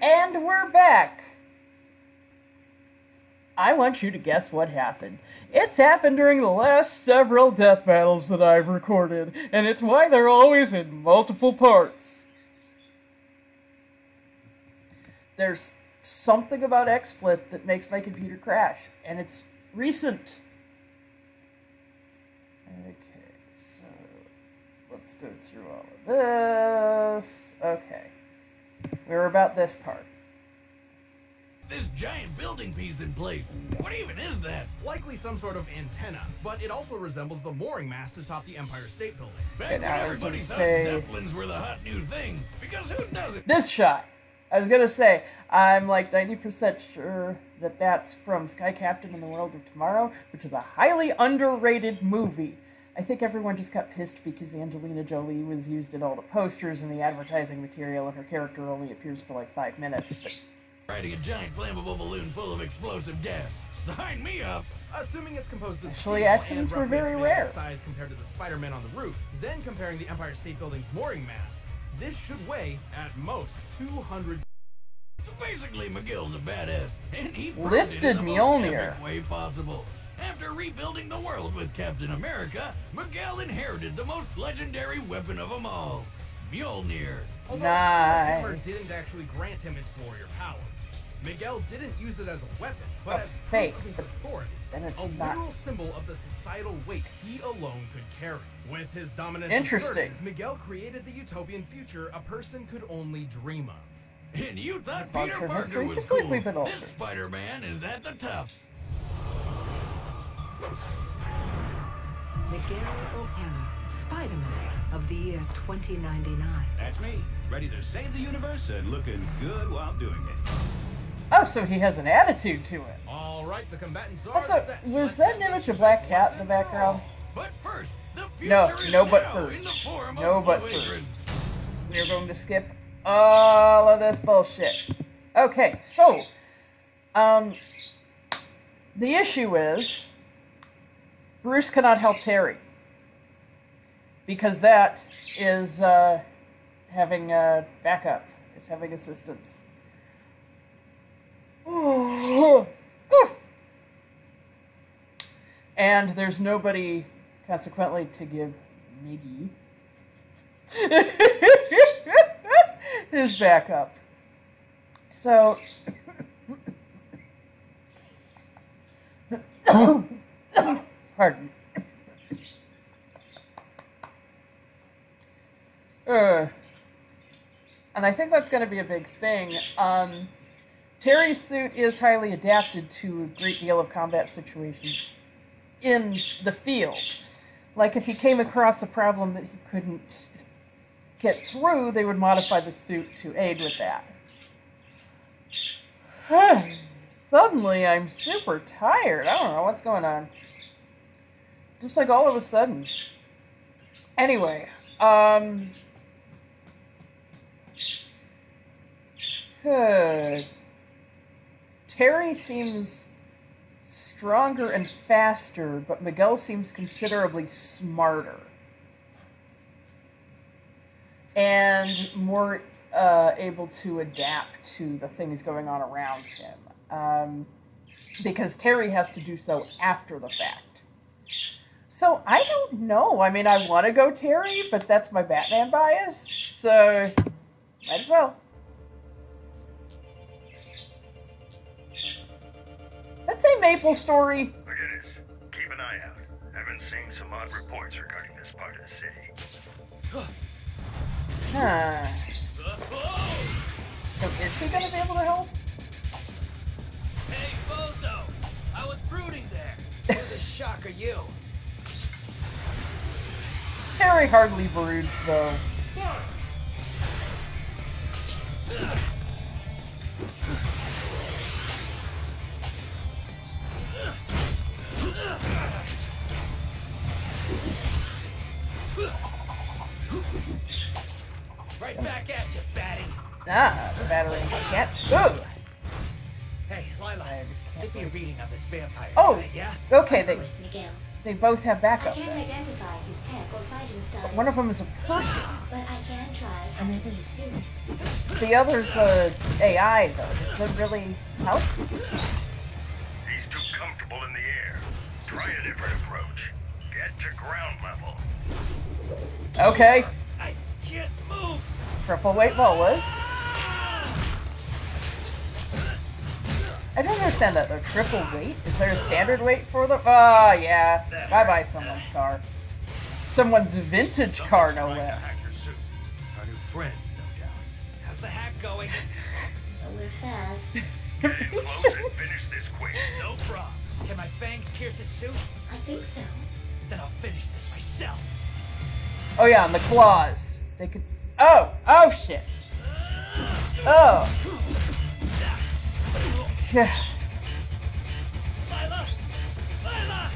And we're back. I want you to guess what happened. It's happened during the last several death battles that I've recorded, and it's why they're always in multiple parts. There's something about XSplit that makes my computer crash, and it's recent. Okay, so let's go through all of this. Okay. We're about this part. This giant building piece in place. What even is that? Likely some sort of antenna, but it also resembles the mooring mast atop the Empire State Building. Back And when I everybody thought say- Zeppelins were the hot new thing. Because who doesn't? This shot. I was gonna say, I'm like 90% sure that that's from Sky Captain in the World of Tomorrow, which is a highly underrated movie. I think everyone just got pissed because Angelina Jolie was used in all the posters and the advertising material, and her character only appears for like five minutes. But Riding a giant flammable balloon full of explosive gas. Sign me up. Assuming it's composed of Actually, steel accidents and were very rare. size compared to the Spider-Man on the roof, then comparing the Empire State Building's mooring mast, this should weigh at most 200 So basically, Miguel's a badass, and he Lifted it in the most Mjolnir. epic way possible. After rebuilding the world with Captain America, Miguel inherited the most legendary weapon of them all, Mjolnir. Although Thor's hammer didn't actually grant him its warrior powers. Miguel didn't use it as a weapon, but Of as proof faith, of his authority. a not. literal symbol of the societal weight he alone could carry. With his dominance Interesting. asserted, Miguel created the utopian future a person could only dream of. And you thought Peter Parker was cool. This Spider-Man is at the top. Miguel O'Hara, Spider-Man of the year 2099. That's me, ready to save the universe and looking good while doing it. oh, so he has an attitude to it. All right, the combatants are Also, set. was Let's that an image of Black Cat in the and for all. background? But first, the future No, is no, but first. in the form No, of but first. Apron. We're going to skip all of this bullshit. Okay, so, um, the issue is Bruce cannot help Terry because that is uh, having uh, backup. It's having assistance. And there's nobody, consequently, to give Miggy his backup. So, pardon. Uh, and I think that's going to be a big thing. Um, Terry's suit is highly adapted to a great deal of combat situations in the field. Like if he came across a problem that he couldn't get through, they would modify the suit to aid with that. Suddenly, I'm super tired. I don't know what's going on. Just like all of a sudden. Anyway, um. Terry seems stronger and faster, but Miguel seems considerably smarter and more uh, able to adapt to the things going on around him. Um, because Terry has to do so after the fact. So I don't know. I mean, I want to go Terry, but that's my Batman bias. So might as well. Does that say Maple Story? McGinnis, keep an eye out. I've been seeing some odd reports regarding this part of the city. Huh. So is he going to be able to help? Hey, Bozo! I was brooding there. Who the shock are you? Terry hardly broods, though. Right back at you, batty. Ah, the battery can't. Ooh. Hey, Lyla, I just can't give me a reading on this vampire Oh. guy, yeah? Okay, they. course, Miguel. They both have I can't Then. identify his tech or fighting style. One of them is a person. But I can try I mean, hacking the suit. The other's the AI, though. Does it really help? He's too comfortable in the air. Try a different approach. Get to ground level. Okay. I can't move. Triple weight bolas. I don't understand that though. Triple weight? Is there a standard weight for them? Oh yeah. Bye bye someone's car. Someone's vintage car, no Someone's trying to less. hack your suit. Our new friend, no doubt. How's the hack going? But we're fast. Close and finish this quick. No problem. Can my fangs pierce his suit? I think so. Then I'll finish this myself. Oh yeah, and the claws. They could. Oh, oh shit. Oh. Yeah. Lyla! Lyla!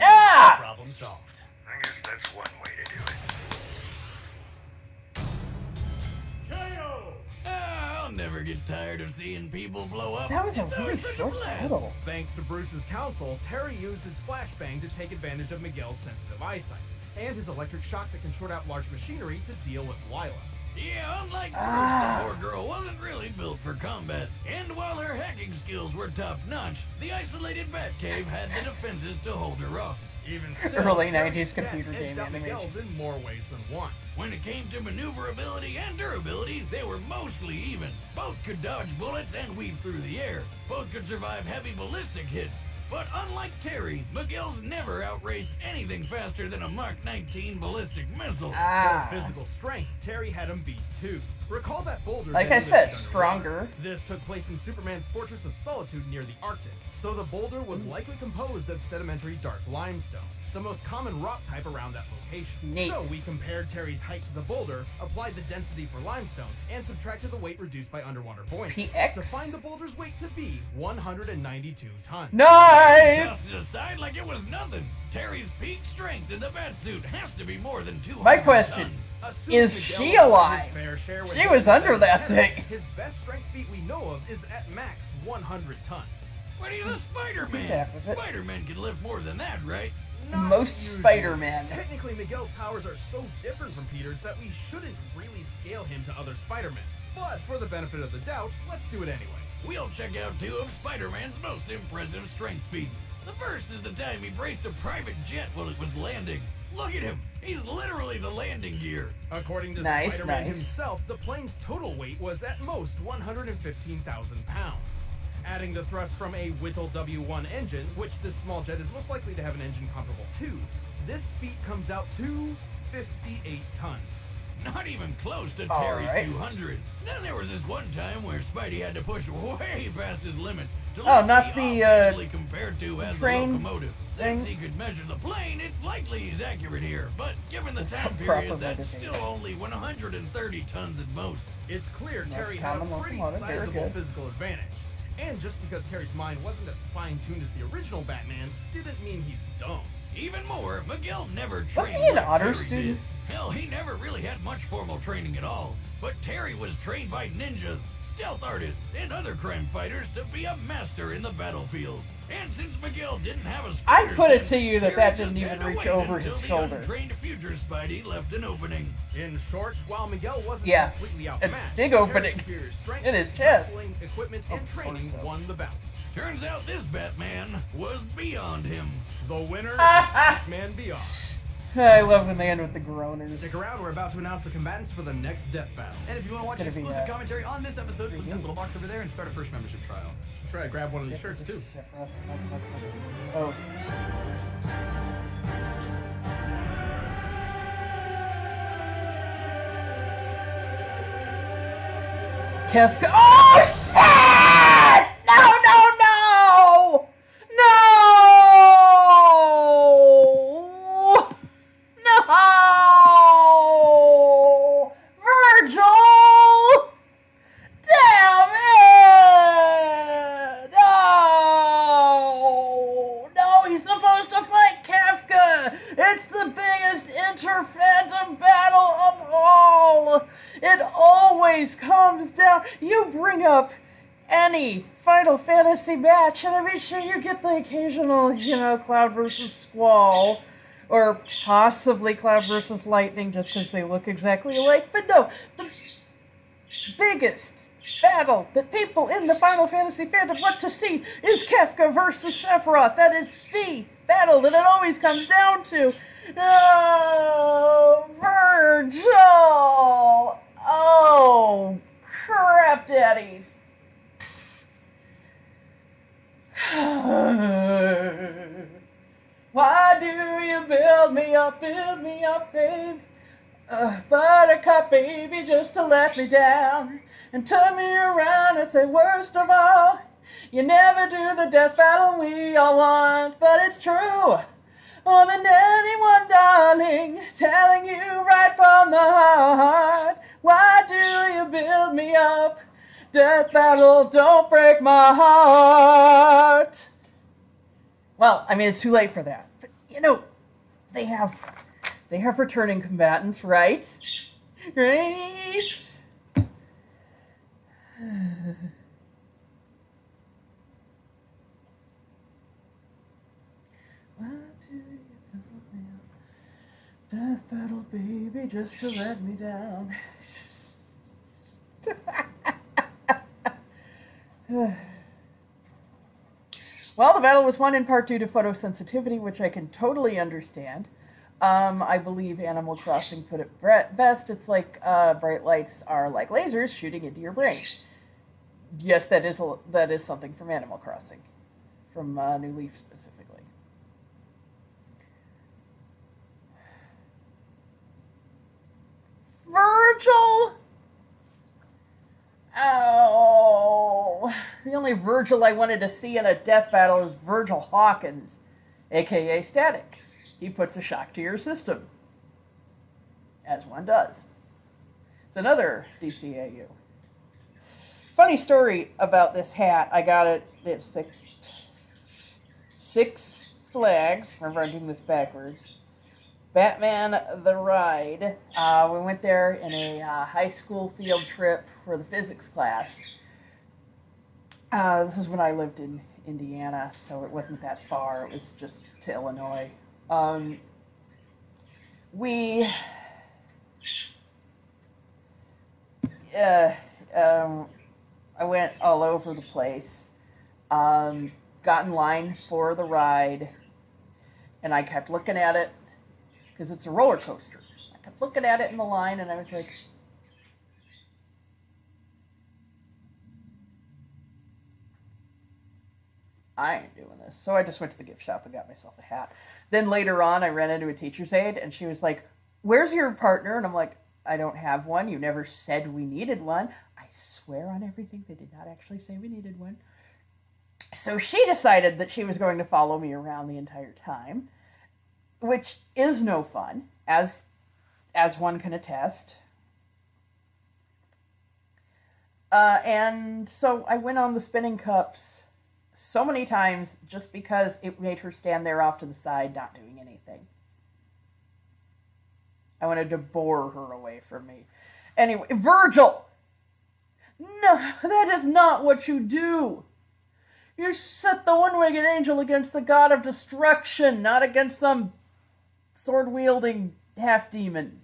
Ah! Problem solved. I guess that's one way to do it. Ah, I'll never get tired of seeing people blow up. That was a it's really such a blast. battle. Thanks to Bruce's counsel, Terry uses flashbang to take advantage of Miguel's sensitive eyesight, and his electric shock that can short out large machinery to deal with Lyla. Yeah, unlike Bruce, Ah. the poor girl wasn't really built for combat. And while her hacking skills were top notch, the isolated Batcave had the defenses to hold her off. Even still, Early 90s stats computer edged game out animation. Miguel's in more ways than one. When it came to maneuverability and durability, they were mostly even. Both could dodge bullets and weave through the air. Both could survive heavy ballistic hits. But unlike Terry, Miguel's never outraced anything faster than a Mark 19 ballistic missile. Ah. For physical strength, Terry had him beat too. Recall that boulder. Like that I lifted said, underwater? stronger. This took place in Superman's Fortress of Solitude near the Arctic, so the boulder was likely composed of sedimentary dark limestone, the most common rock type around that location. Neat. So we compared Terry's height to the boulder, applied the density for limestone, and subtracted the weight reduced by underwater buoyancy PX? to find the boulder's weight to be 192 tons. Nice. Tossed it aside like it was nothing. Terry's peak strength in the batsuit has to be more than 200 My question tons. Is she alive? fair share She he was under that lieutenant, thing. His best strength feat we know of is at max 100 tons. But he's a Spider-Man. half of it. Spider-Man can lift more than that, right? Not Most usually. Spider-Man. Technically, Miguel's powers are so different from Peter's that we shouldn't really scale him to other Spider-Men. But for the benefit of the doubt, let's do it anyway. We'll check out two of Spider-Man's most impressive strength feats. The first is the time he braced a private jet while it was landing. Look at him. He's literally the landing gear. According to Nice, Spider-Man nice. himself, the plane's total weight was at most 115,000 pounds. Adding the thrust from a Whittle W1 engine, which this small jet is most likely to have an engine comparable to, this feat comes out to 58 tons. Not even close to All Terry's right. 200. Then there was this one time where Spidey had to push way past his limits to Oh, let not me the, uh, offhandedly compared to as a train locomotive. Since he could measure the plane, it's likely he's accurate here. But given the time period, that's still only 130 tons at most. It's clear Terry had a pretty sizable physical advantage. And just because Terry's mind wasn't as fine-tuned as the original Batman's, didn't mean he's dumb. Even more, Miguel never Wasn't trained he an like honor Terry student? Did. Hell, he never really had much formal training at all. But Terry was trained by ninjas, stealth artists, and other crime fighters to be a master in the battlefield. And since Miguel didn't have a I put it to you that Terry that just didn't even reach over until his the shoulder. untrained future Spidey left an opening. In short, while Miguel wasn't Yeah, completely a big opening strength, in his chest. wrestling, equipment, and Of training so. won the bout. Turns out this Batman was beyond him. The winner is Batman Beyond. I love when they end with the groaners. Stick around, we're about to announce the combatants for the next death battle. And if you want to watch It's be, exclusive uh, commentary on this episode, click that little box over there and start a first membership trial. Try to grab one of these shirts too. Oh. Kefka. Oh shit! No, no, no! No! No! Vergil! Damn it! No! No, he's supposed to fight Kefka! It's the biggest inter-phantom battle of all! It always comes down. You bring up any Final Fantasy match, and I mean, sure, you get the occasional, you know, Cloud versus Squall, or possibly Cloud versus Lightning, just because they look exactly alike. But no, the biggest battle that people in the Final Fantasy fandom want to see is Kefka versus Sephiroth. That is the battle that it always comes down to. Oh, Vergil! Oh, crap, daddies. Why do you build me up, build me up, babe? Uh, buttercup, baby, just to let me down and turn me around and say, worst of all, you never do the death battle we all want, but it's true. More than anyone, darling, telling you right from the heart. Why do you build me up? Death battle, don't break my heart. Well, I mean, it's too late for that. But, you know, they have, they have returning combatants, right? Right? Death battle, baby, just to let me down. well, the battle was won in part due to photosensitivity, which I can totally understand. Um, I believe Animal Crossing put it best. It's like uh, bright lights are like lasers shooting into your brain. Yes, that is a, that is something from Animal Crossing, from uh, New Leaf specifically. Vergil. Oh, the only Virgil I wanted to see in a death battle is Virgil Hawkins, aka Static. He puts a shock to your system, as one does. It's another DCAU. Funny story about this hat. I got it at six, six Flags. Remember, I'm doing this backwards. Batman the Ride. Uh, we went there in a uh, high school field trip for the physics class. Uh, this is when I lived in Indiana, so it wasn't that far. It was just to Illinois. Um, we. Uh, um, I went all over the place. Um, got in line for the ride, and I kept looking at it because it's a roller coaster. I kept looking at it in the line, and I was like, I ain't doing this. So I just went to the gift shop and got myself a hat. Then later on, I ran into a teacher's aide, and she was like, Where's your partner? And I'm like, I don't have one. You never said we needed one. I swear on everything, they did not actually say we needed one. So she decided that she was going to follow me around the entire time, which is no fun, as as one can attest. Uh, and so I went on the spinning cups so many times just because it made her stand there off to the side, not doing anything. I wanted to bore her away from me. Anyway, Vergil! No, that is not what you do. You set the one winged angel against the god of destruction, not against some sword wielding half demon.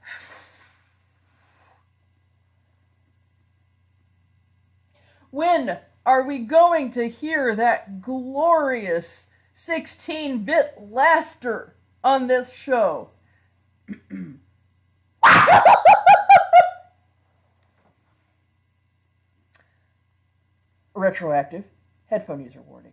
When are we going to hear that glorious 16 bit laughter on this show? Retroactive headphone user warning.